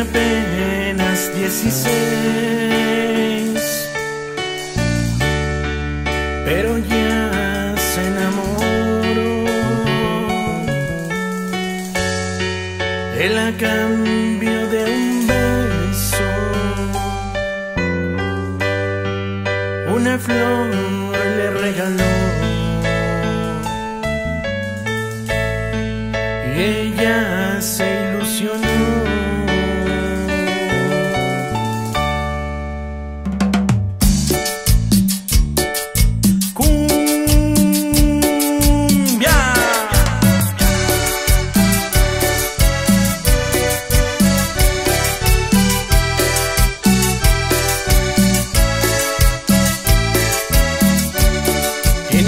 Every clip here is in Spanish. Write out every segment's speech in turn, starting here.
apenas 16. Pero ya se enamoró. Él a cambio de un beso, una flor le regaló. Y ella se ilusionó.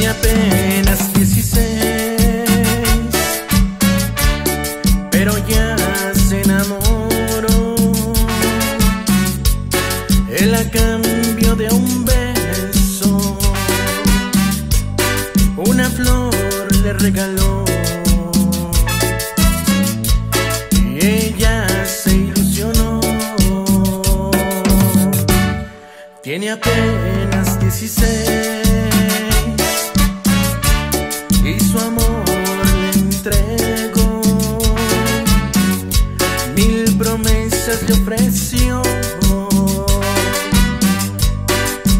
apenas 16, pero ya se enamoró. Él a cambio de un beso, una flor le regaló. se te ofreció,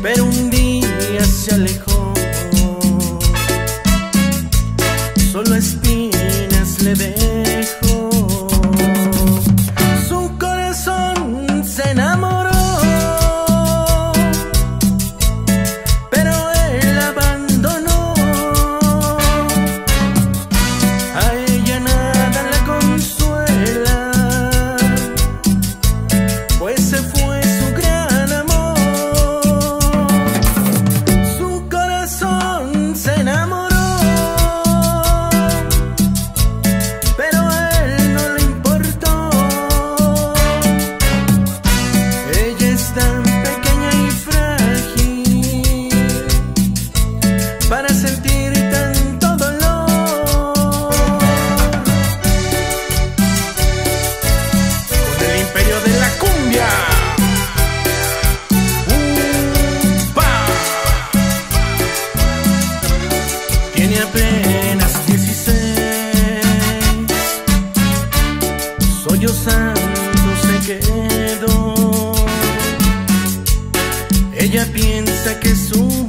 pero un día se alejó. Ella piensa que su